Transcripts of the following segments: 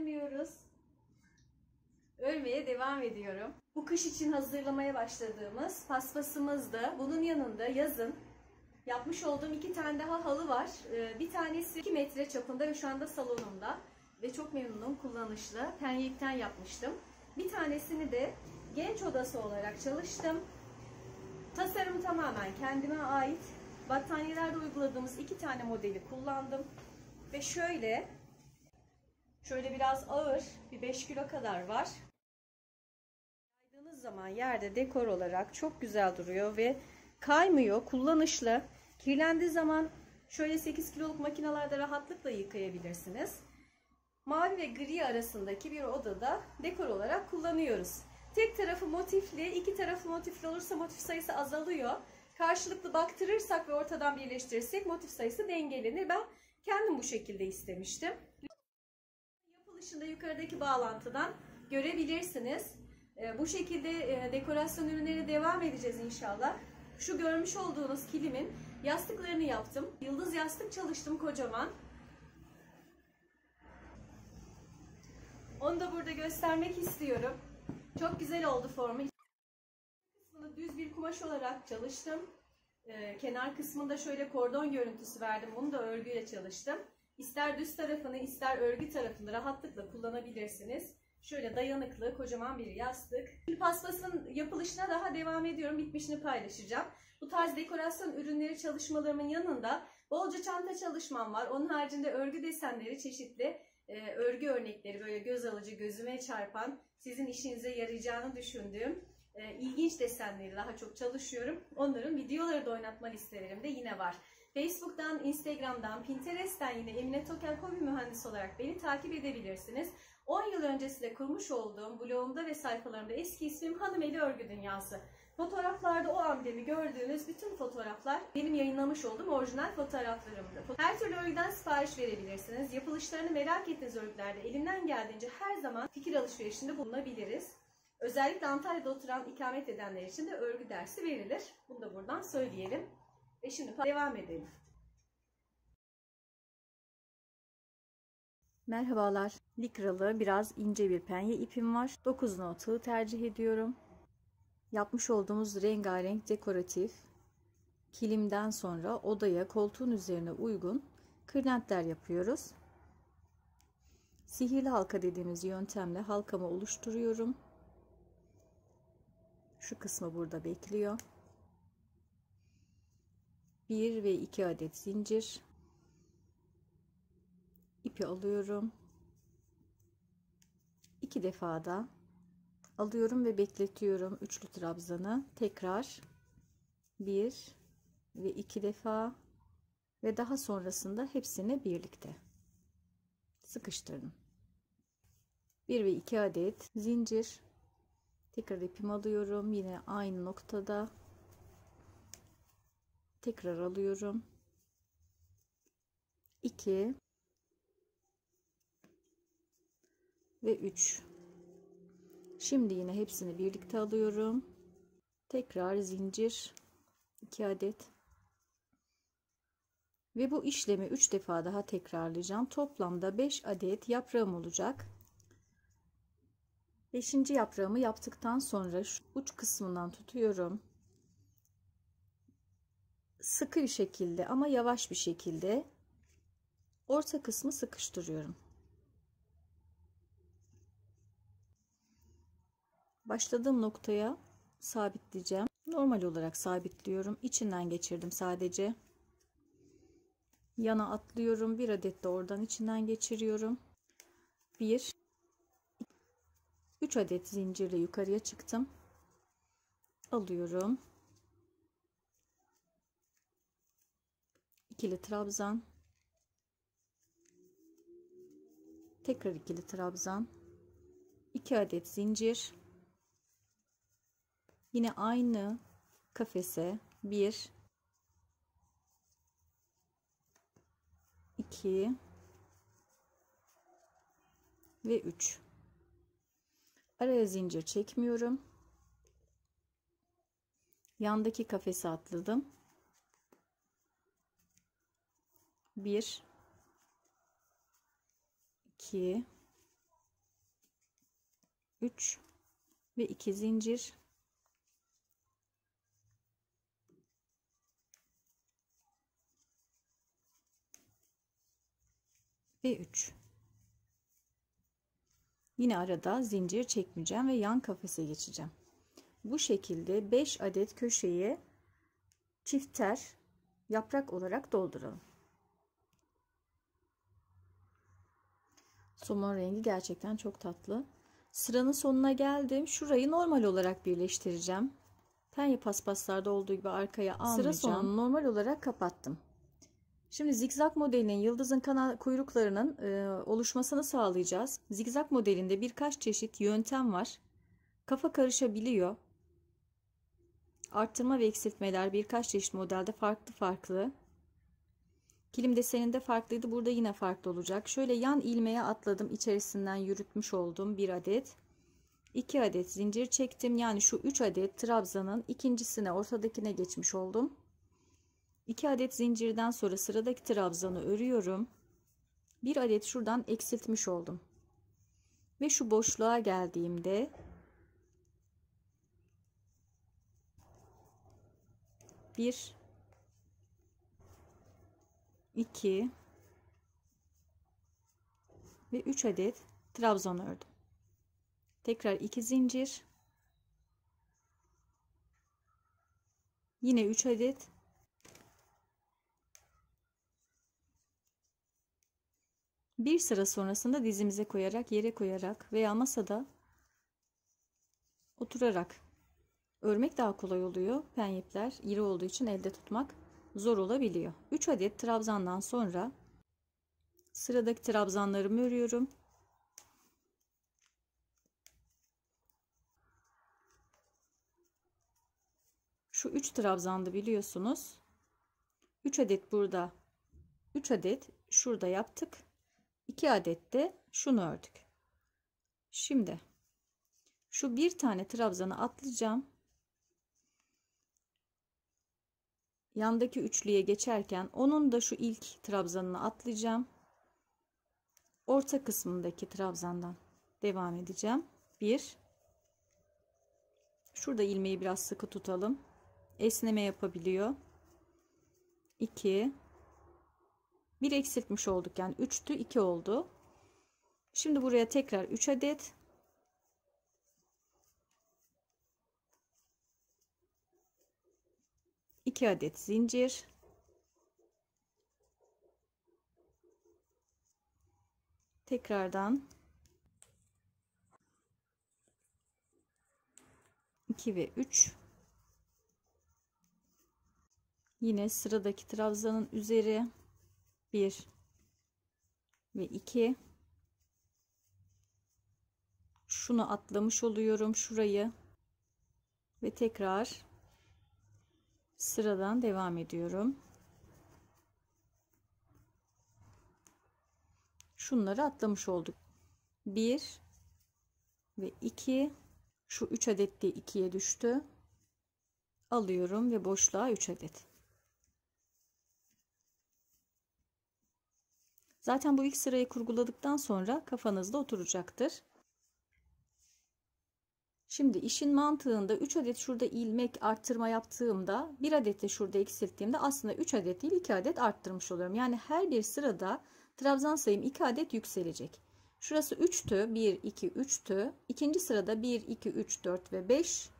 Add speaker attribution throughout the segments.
Speaker 1: ölemiyoruz. Örmeye devam ediyorum. Bu kış için hazırlamaya başladığımız paspasımız da bunun yanında yazın yapmış olduğum iki tane daha halı var. Ee, Bir tanesi 2 metre çapında ve şu anda salonumda ve çok memnunum kullanışlı. Penye ipten yapmıştım. Bir tanesini de genç odası olarak çalıştım. Tasarım tamamen kendime ait. Battaniyelerde uyguladığımız iki tane modeli kullandım. Ve şöyle, şöyle biraz ağır, bir 5 kilo kadar var. Yaydığınız zaman yerde dekor olarak çok güzel duruyor ve kaymıyor, kullanışlı. Kirlendiği zaman şöyle 8 kiloluk makinalarda rahatlıkla yıkayabilirsiniz. Mavi ve gri arasındaki bir odada dekor olarak kullanıyoruz. Tek tarafı motifli, iki tarafı motifli olursa motif sayısı azalıyor. Karşılıklı baktırırsak ve ortadan birleştirirsek motif sayısı dengelenir. Ben kendim bu şekilde istemiştim. Yapılışında yukarıdaki bağlantıdan görebilirsiniz. Ee, Bu şekilde e, dekorasyon ürünleri devam edeceğiz inşallah. Şu görmüş olduğunuz kilimin yastıklarını yaptım. Yıldız yastık çalıştım kocaman. Onu da burada göstermek istiyorum. Çok güzel oldu formu. Kısmını düz bir kumaş olarak çalıştım. Ee, kenar kısmında şöyle kordon görüntüsü verdim. Bunu da örgüyle çalıştım. İster düz tarafını ister örgü tarafını rahatlıkla kullanabilirsiniz. Şöyle dayanıklı kocaman bir yastık. Paspasın yapılışına daha devam ediyorum. Bitmişini paylaşacağım. Bu tarz dekorasyon ürünleri çalışmalarımın yanında bolca çanta çalışmam var. Onun haricinde örgü desenleri çeşitli e, örgü örnekleri böyle göz alıcı, gözüme çarpan, sizin işinize yarayacağını düşündüğüm e, ilginç desenleri daha çok çalışıyorum. Onların videoları da oynatma listelerimde yine var. Facebook'tan, Instagram'dan, Pinterest'ten yine Emine Tokel Hobi Mühendisi olarak beni takip edebilirsiniz. 10 yıl öncesinde kurmuş olduğum blogumda ve sayfalarımda eski ismim Hanımeli Örgü Dünyası. Fotoğraflarda o amblemi gördüğünüz bütün fotoğraflar benim yayınlamış olduğum orijinal fotoğraflarımdı. Her türlü örgüden sipariş verebilirsiniz. Yapılışlarını merak ettiğiniz örgülerde elimden geldiğince her zaman fikir alışverişinde bulunabiliriz. Özellikle Antalya'da oturan, ikamet edenler için de örgü dersi verilir. Bunu da buradan söyleyelim. Ve şimdi devam edelim. Merhabalar. Likralı biraz ince bir penye ipim var. 9 no tığ tercih ediyorum. Yapmış olduğumuz rengarenk dekoratif kilimden sonra odaya koltuğun üzerine uygun kırlentler yapıyoruz. Sihirli halka dediğimiz yöntemle halkamı oluşturuyorum. Şu kısmı burada bekliyor. 1 ve 2 adet zincir ipi alıyorum. İki defa da alıyorum ve bekletiyorum üçlü trabzanı. Tekrar bir ve iki defa ve daha sonrasında hepsini birlikte sıkıştırdım. Bir ve iki adet zincir tekrar ipimi alıyorum yine aynı noktada tekrar alıyorum. 2 ve 3 şimdi yine hepsini birlikte alıyorum. Tekrar zincir. 2 adet. Ve bu işlemi 3 defa daha tekrarlayacağım. Toplamda 5 adet yaprağım olacak. 5. yaprağımı yaptıktan sonra şu uç kısmından tutuyorum sıkı bir şekilde ama yavaş bir şekilde orta kısmı sıkıştırıyorum başladığım noktaya sabitleyeceğim. Normal olarak sabitliyorum. İçinden geçirdim sadece. Yana atlıyorum. Bir adet de oradan içinden geçiriyorum. 1 3 adet zincirle yukarıya çıktım. Alıyorum. İkili trabzan. Tekrar ikili trabzan. 2 adet zincir. Yine aynı kafese. 1 2 ve 3 araya zincir çekmiyorum. Yandaki kafese atladım 1 2
Speaker 2: 3 ve 2 zincir. Ve 3 yine arada zincir çekmeyeceğim ve yan kafese geçeceğim. Bu şekilde 5 adet köşeyi çifter yaprak olarak dolduralım somon rengi gerçekten çok tatlı sıranın sonuna geldim şurayı normal olarak birleştireceğim penye paspaslarda olduğu gibi arkaya almayacağım sıra sonunu normal olarak kapattım Şimdi zigzag modelinin yıldızın kanal kuyruklarının e, oluşmasını sağlayacağız. Zigzag modelinde birkaç çeşit yöntem var. Kafa karışabiliyor. Arttırma ve eksiltmeler birkaç çeşit modelde farklı farklı. Kilim deseninde farklıydı. Burada yine farklı olacak. Şöyle yan ilmeğe atladım. içerisinden yürütmüş oldum. Bir adet. 2 adet zincir çektim. Yani şu 3 adet trabzanın ikincisine ortadakine geçmiş oldum. 2 adet zincirden sonra sıradaki trabzanı örüyorum. 1 adet şuradan eksiltmiş oldum. Ve şu boşluğa geldiğimde bir iki ve 3 adet trabzan ördüm. Tekrar 2 zincir. Yine 3 adet Bir sıra sonrasında dizimize koyarak, yere koyarak veya masada oturarak örmek daha kolay oluyor. Pen ipler iri olduğu için elde tutmak zor olabiliyor. 3 adet trabzandan sonra sıradaki trabzanlarımı örüyorum. Şu 3 trabzandı biliyorsunuz. 3 adet burada 3 adet şurada yaptık. 2 adet de şunu ördük. Şimdi şu bir tane trabzanı atlayacağım. Yandaki üçlüye geçerken onun da şu ilk trabzanını atlayacağım. Orta kısmındaki trabzandan devam edeceğim. 1 Şurada ilmeği biraz sıkı tutalım. Esneme yapabiliyor. 2 bir eksiltmiş olduk yani 3'tü 2 oldu. Şimdi buraya tekrar 3 adet iki adet zincir. Tekrardan 2 ve 3 yine sıradaki trabzanın üzeri 1 ve 2 şunu atlamış oluyorum şurayı ve tekrar sıradan devam ediyorum. Şunları atlamış olduk. 1 ve 2 şu 3 adet de 2'ye düştü. Alıyorum ve boşluğa 3 adet. Zaten bu ilk sırayı kurguladıktan sonra kafanızda oturacaktır. Şimdi işin mantığında 3 adet şurada ilmek arttırma yaptığımda 1 adet de şurada eksilttiğimde aslında 3 adet değil 2 adet arttırmış oluyorum. Yani her bir sırada trabzan sayım 2 adet yükselecek. Şurası 3'tü. 1, 2, 3'tü. İkinci sırada 1, 2, 3, 4 ve 5.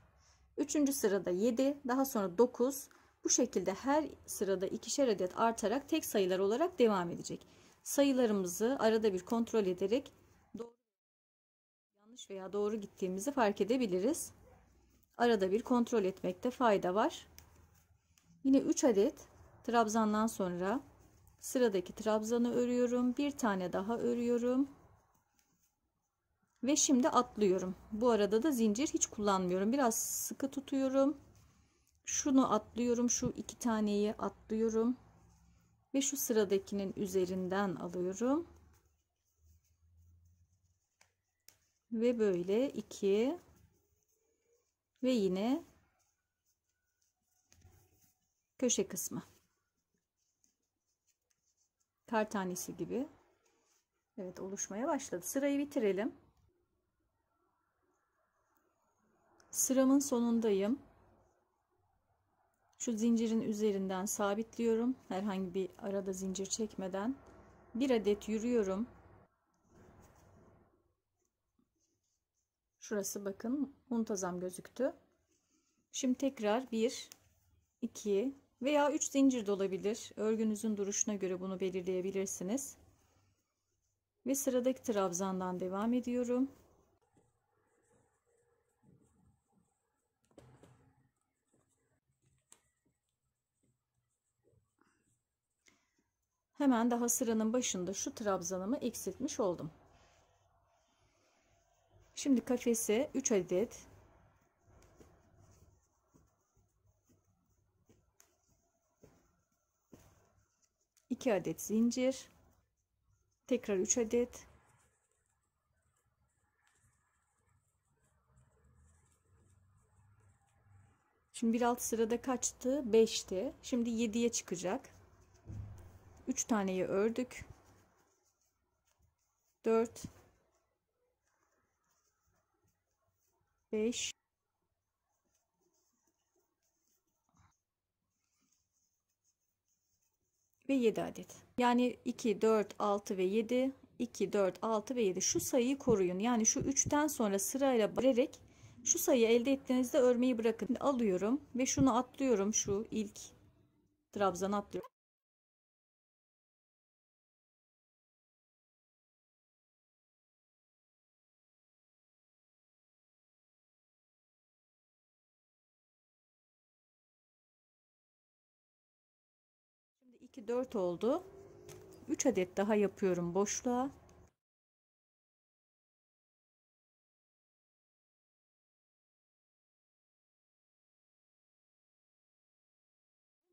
Speaker 2: Üçüncü sırada 7. Daha sonra 9. Bu şekilde her sırada ikişer adet artarak tek sayılar olarak devam edecek sayılarımızı arada bir kontrol ederek yanlış veya doğru gittiğimizi fark edebiliriz. Arada bir kontrol etmekte fayda var. Yine 3 adet trabzandan sonra sıradaki trabzanı örüyorum. Bir tane daha örüyorum. Ve şimdi atlıyorum. Bu arada da zincir hiç kullanmıyorum. Biraz sıkı tutuyorum. Şunu atlıyorum. Şu iki taneyi atlıyorum ve şu sıradakinin üzerinden alıyorum. Ve böyle 2 ve yine köşe kısmı. Kar tanesi gibi. Evet oluşmaya başladı. Sırayı bitirelim. Sıramın sonundayım. Şu zincirin üzerinden sabitliyorum. Herhangi bir arada zincir çekmeden. Bir adet yürüyorum. Şurası bakın muntazam gözüktü. Şimdi tekrar 1, 2 veya 3 zincir de olabilir. Örgünüzün duruşuna göre bunu belirleyebilirsiniz. Ve sıradaki trabzandan devam ediyorum. Hemen daha sıranın başında şu trabzanımı eksiltmiş oldum. Şimdi kafese 3 adet 2 adet zincir tekrar 3 adet Şimdi bir alt sırada kaçtı? 5'ti. Şimdi 7'ye çıkacak. 3 taneyi ördük. 4 5 ve 7 adet. Yani 2, 4, 6 ve 7, 2, 4, 6 ve 7. Şu sayıyı koruyun. Yani şu 3'ten sonra sırayla vererek şu sayıyı elde ettiğinizde örmeyi bırakın. Şimdi alıyorum ve şunu atlıyorum. Şu ilk trabzanı atlıyorum. 2 4 oldu. 3 adet daha yapıyorum boşluğa.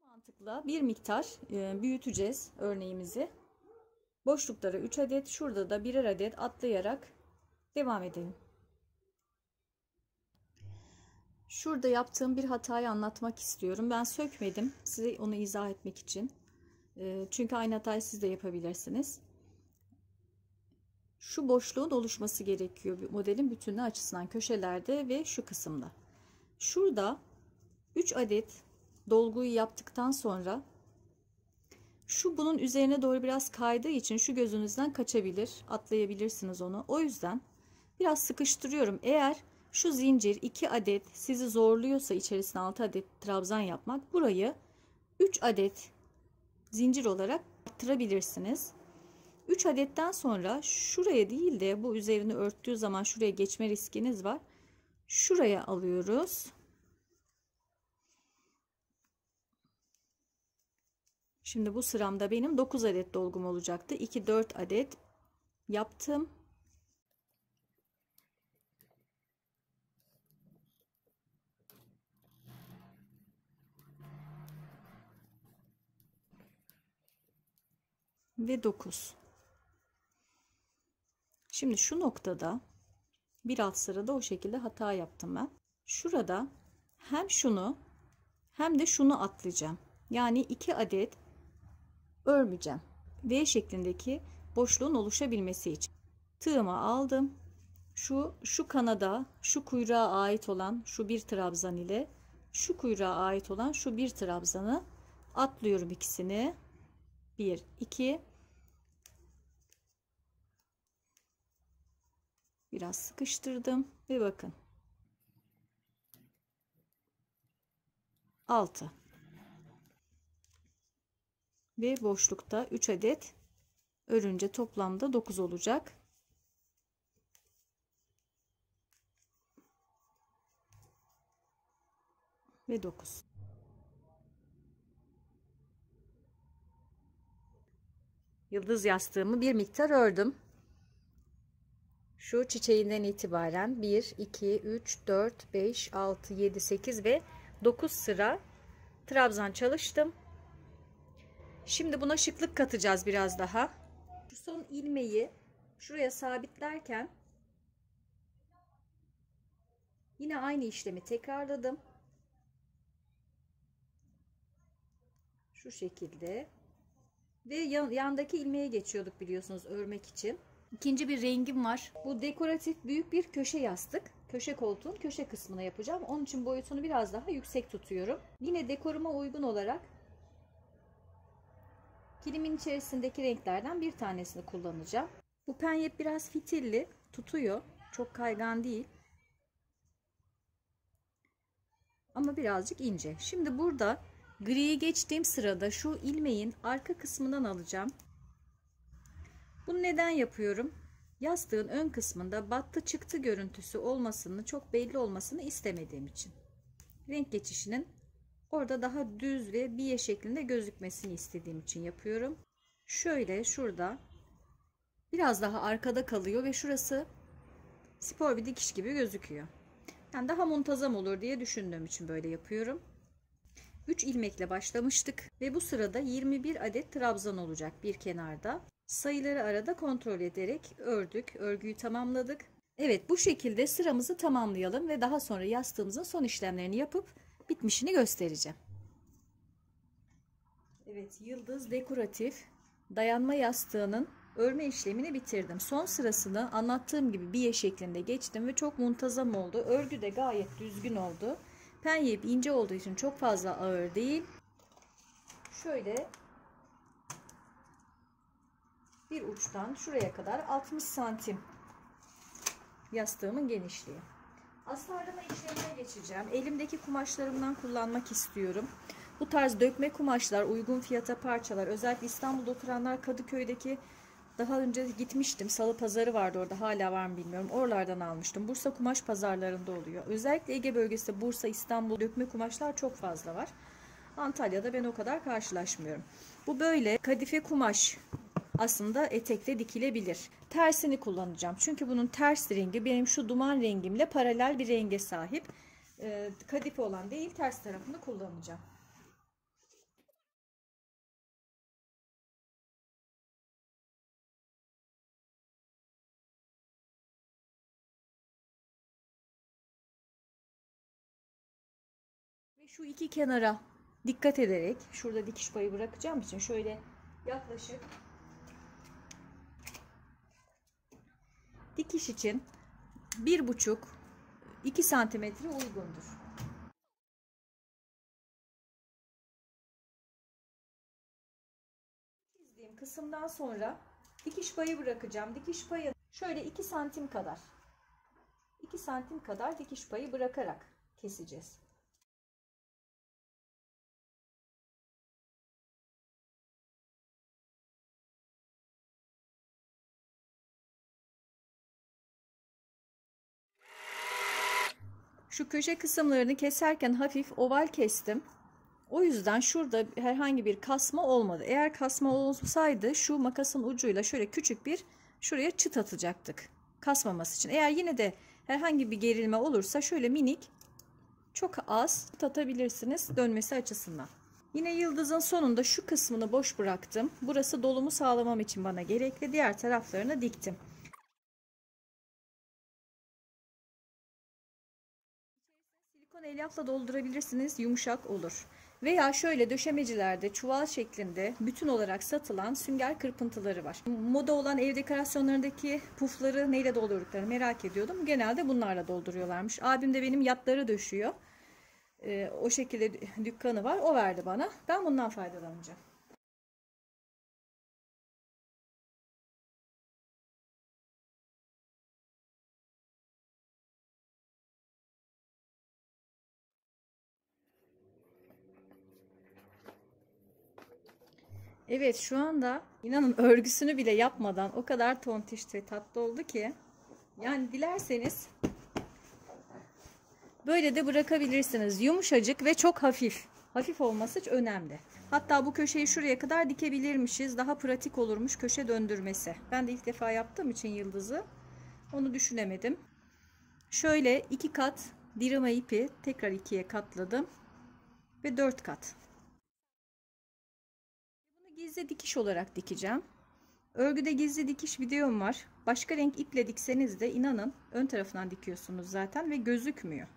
Speaker 2: Mantıkla bir miktar e, büyüteceğiz örneğimizi. Boşluklara 3 adet, şurada da birer adet atlayarak devam edelim. Şurada yaptığım bir hatayı anlatmak istiyorum. Ben sökmedim. Size onu izah etmek için. Ee, çünkü aynı hatayı siz de yapabilirsiniz. Şu boşluğun oluşması gerekiyor modelin bütünlüğü açısından köşelerde ve şu kısımda. Şurada 3 adet dolguyu yaptıktan sonra şu bunun üzerine doğru biraz kaydığı için şu gözünüzden kaçabilir. Atlayabilirsiniz onu. O yüzden biraz sıkıştırıyorum. Eğer şu zincir 2 adet sizi zorluyorsa içerisine 6 adet trabzan yapmak burayı 3 adet zincir olarak arttırabilirsiniz. 3 adetten sonra şuraya değil de bu üzerini örttüğü zaman şuraya geçme riskiniz var. Şuraya alıyoruz. Şimdi bu sıramda benim 9 adet dolgum olacaktı. 2 4 adet yaptım. Ve 9. Şimdi şu noktada bir alt sırada o şekilde hata yaptım ben. Şurada hem şunu hem de şunu atlayacağım. Yani 2 adet örmeyeceğim. V şeklindeki boşluğun oluşabilmesi için. Tığımı aldım. Şu şu kanada, şu kuyruğa ait olan şu bir trabzan ile şu kuyruğa ait olan şu bir trabzanı atlıyorum ikisini. 1 2 biraz sıkıştırdım ve bakın 6 ve boşlukta 3 adet örünce toplamda 9 olacak. Ve 9. Yıldız yastığımı bir miktar ördüm. Şu çiçeğinden itibaren 1, 2, 3, 4, 5, 6, 7, 8 ve 9 sıra trabzan çalıştım. Şimdi buna şıklık katacağız biraz daha. Şu son ilmeği şuraya sabitlerken yine aynı işlemi tekrarladım. Şu şekilde ve yandaki ilmeğe geçiyorduk biliyorsunuz örmek için. İkinci bir rengim var. Bu dekoratif büyük bir köşe yastık. köşe koltuğun köşe kısmına yapacağım. Onun için boyutunu biraz daha yüksek tutuyorum. Yine dekoruma uygun olarak kilimin içerisindeki renklerden bir tanesini kullanacağım. Bu penye biraz fitilli tutuyor. Çok kaygan değil. Ama birazcık ince. Şimdi burada griyi geçtiğim sırada şu ilmeğin arka kısmından alacağım. Bunu neden yapıyorum? Yastığın ön kısmında battı çıktı görüntüsü olmasını, çok belli olmasını istemediğim için. Renk geçişinin orada daha düz ve biye şeklinde gözükmesini istediğim için yapıyorum. Şöyle şurada biraz daha arkada kalıyor ve şurası spor bir dikiş gibi gözüküyor. Yani daha muntazam olur diye düşündüğüm için böyle yapıyorum. 3 ilmekle başlamıştık ve bu sırada 21 adet trabzan olacak bir kenarda. Sayıları arada kontrol ederek ördük, örgüyü tamamladık. Evet bu şekilde sıramızı tamamlayalım ve daha sonra yastığımızın son işlemlerini yapıp bitmişini göstereceğim. Evet yıldız dekoratif dayanma yastığının örme işlemini bitirdim. Son sırasını anlattığım gibi biye şeklinde geçtim ve çok muntazam oldu. Örgü de gayet düzgün oldu. Penye ip ince olduğu için çok fazla ağır değil. Şöyle bir uçtan şuraya kadar 60 santim yastığımın genişliği. Astarlama işlemine geçeceğim. Elimdeki kumaşlarımdan kullanmak istiyorum. Bu tarz dökme kumaşlar, uygun fiyata parçalar. Özellikle İstanbul'da oturanlar Kadıköy'deki daha önce gitmiştim. Salı pazarı vardı orada. Hala var mı bilmiyorum. Oralardan almıştım. Bursa kumaş pazarlarında oluyor. Özellikle Ege bölgesinde Bursa, İstanbul dökme kumaşlar çok fazla var. Antalya'da ben o kadar karşılaşmıyorum. Bu böyle kadife kumaş aslında etekle dikilebilir. Tersini kullanacağım. Çünkü bunun ters rengi benim şu duman rengimle paralel bir renge sahip. Ee, kadife olan değil ters tarafını kullanacağım. Şu iki kenara dikkat ederek şurada dikiş payı bırakacağım için şöyle yaklaşık dikiş için bir buçuk iki santimetre uygundur. Çizdiğim kısımdan sonra dikiş payı bırakacağım. Dikiş payı şöyle 2 santim kadar 2 santim kadar dikiş payı bırakarak keseceğiz. Şu köşe kısımlarını keserken hafif oval kestim. O yüzden şurada herhangi bir kasma olmadı. Eğer kasma olsaydı şu makasın ucuyla şöyle küçük bir şuraya çıt atacaktık. Kasmaması için. Eğer yine de herhangi bir gerilme olursa şöyle minik çok az tatabilirsiniz dönmesi açısından. Yine yıldızın sonunda şu kısmını boş bıraktım. Burası dolumu sağlamam için bana gerekli. Diğer taraflarını diktim. Silikon elyafla doldurabilirsiniz. Yumuşak olur. Veya şöyle döşemecilerde çuval şeklinde bütün olarak satılan sünger kırpıntıları var. Moda olan ev dekorasyonlarındaki pufları neyle doldurduklarını merak ediyordum. Genelde bunlarla dolduruyorlarmış. Abim de benim yatları döşüyor. Ee, o şekilde dükkanı var. O verdi bana. Ben bundan faydalanacağım. Evet şu anda inanın örgüsünü bile yapmadan o kadar tontiş ve tatlı oldu ki yani dilerseniz böyle de bırakabilirsiniz. Yumuşacık ve çok hafif. Hafif olması önemli. Hatta bu köşeyi şuraya kadar dikebilirmişiz. Daha pratik olurmuş köşe döndürmesi. Ben de ilk defa yaptığım için yıldızı onu düşünemedim. Şöyle iki kat dirime ipi tekrar ikiye katladım ve dört kat gizli dikiş olarak dikeceğim. Örgüde gizli dikiş videom var. Başka renk iple dikseniz de inanın ön tarafından dikiyorsunuz zaten ve gözükmüyor.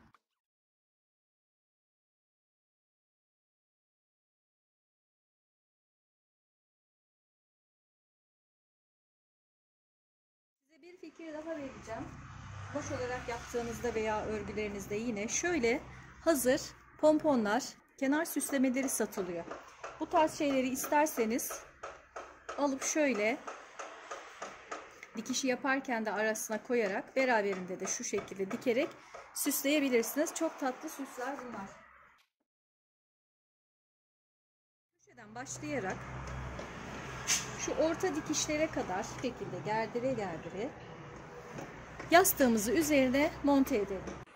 Speaker 2: Size bir fikir daha vereceğim. Boş olarak yaptığınızda veya örgülerinizde yine şöyle hazır pomponlar, kenar süslemeleri satılıyor. Bu tarz şeyleri isterseniz alıp şöyle dikişi yaparken de arasına koyarak beraberinde de şu şekilde dikerek süsleyebilirsiniz. Çok tatlı süsler bunlar. Köşeden başlayarak şu orta dikişlere kadar şu şekilde gerdire gerdire yastığımızı üzerine monte edelim.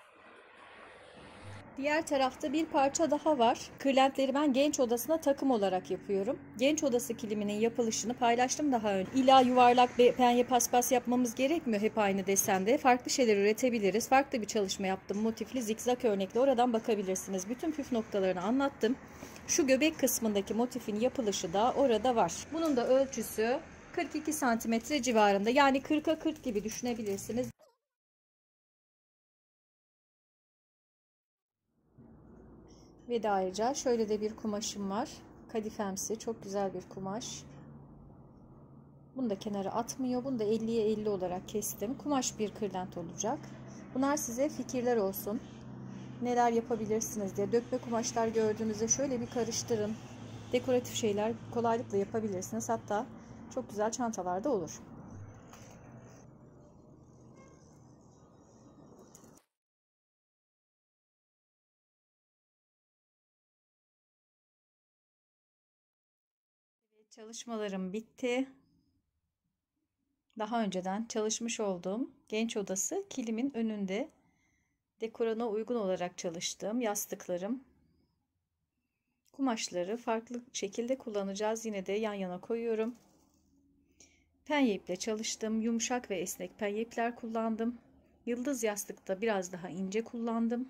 Speaker 2: Diğer tarafta bir parça daha var. Kırlentleri ben genç odasına takım olarak yapıyorum. Genç odası kiliminin yapılışını paylaştım daha önce. İlla yuvarlak penye paspas yapmamız gerekmiyor hep aynı desende. Farklı şeyler üretebiliriz. Farklı bir çalışma yaptım. Motifli zikzak örnekle oradan bakabilirsiniz. Bütün püf noktalarını anlattım. Şu göbek kısmındaki motifin yapılışı da orada var. Bunun da ölçüsü 42 santimetre civarında. Yani 40'a 40 gibi düşünebilirsiniz. Ve de ayrıca şöyle de bir kumaşım var. Kadifemsi. Çok güzel bir kumaş. Bunu da kenara atmıyor. Bunu da 50'ye 50 olarak kestim. Kumaş bir kırlent olacak. Bunlar size fikirler olsun. Neler yapabilirsiniz diye. Dökme kumaşlar gördüğünüzde şöyle bir karıştırın. Dekoratif şeyler kolaylıkla yapabilirsiniz. Hatta çok güzel çantalar da olur. Çalışmalarım bitti. Daha önceden çalışmış olduğum genç odası kilimin önünde dekorana uygun olarak çalıştığım yastıklarım. Kumaşları farklı şekilde kullanacağız. Yine de yan yana koyuyorum. Penye iple çalıştım. Yumuşak ve esnek penye ipler kullandım. Yıldız yastıkta biraz daha ince kullandım.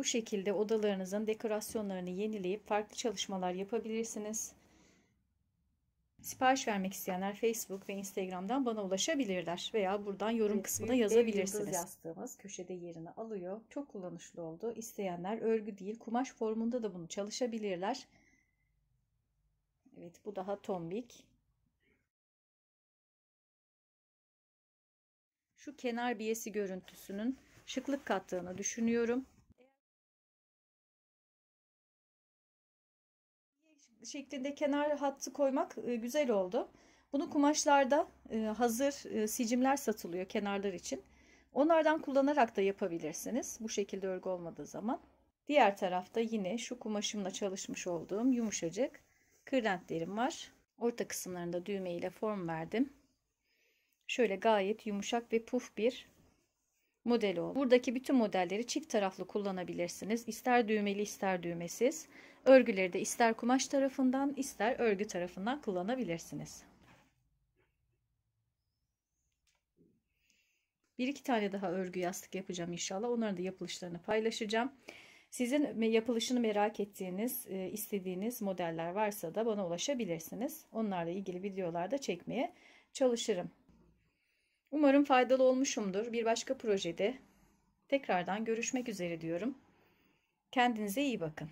Speaker 2: Bu şekilde odalarınızın dekorasyonlarını yenileyip farklı çalışmalar yapabilirsiniz. Sipariş vermek isteyenler Facebook ve Instagram'dan bana ulaşabilirler veya buradan yorum evet, kısmına yazabilirsiniz. Yıldız yastığımız köşede yerini alıyor. Çok kullanışlı oldu. İsteyenler örgü değil kumaş formunda da bunu çalışabilirler. Evet bu daha tombik. Şu kenar biyesi görüntüsünün şıklık kattığını düşünüyorum. Şeklinde kenar hattı koymak e, güzel oldu. Bunu kumaşlarda e, hazır e, sicimler satılıyor kenarlar için. Onlardan kullanarak da yapabilirsiniz. Bu şekilde örgü olmadığı zaman. Diğer tarafta yine şu kumaşımla çalışmış olduğum yumuşacık kırlentlerim var. Orta kısımlarında düğme ile form verdim. Şöyle gayet yumuşak ve puf bir model oldu. Buradaki bütün modelleri çift taraflı kullanabilirsiniz. İster düğmeli ister düğmesiz. Örgüleri de ister kumaş tarafından ister örgü tarafından kullanabilirsiniz. Bir iki tane daha örgü yastık yapacağım inşallah. Onların da yapılışlarını paylaşacağım. Sizin yapılışını merak ettiğiniz, e, istediğiniz modeller varsa da bana ulaşabilirsiniz. Onlarla ilgili videolarda çekmeye çalışırım. Umarım faydalı olmuşumdur. Bir başka projede tekrardan görüşmek üzere diyorum. Kendinize iyi bakın.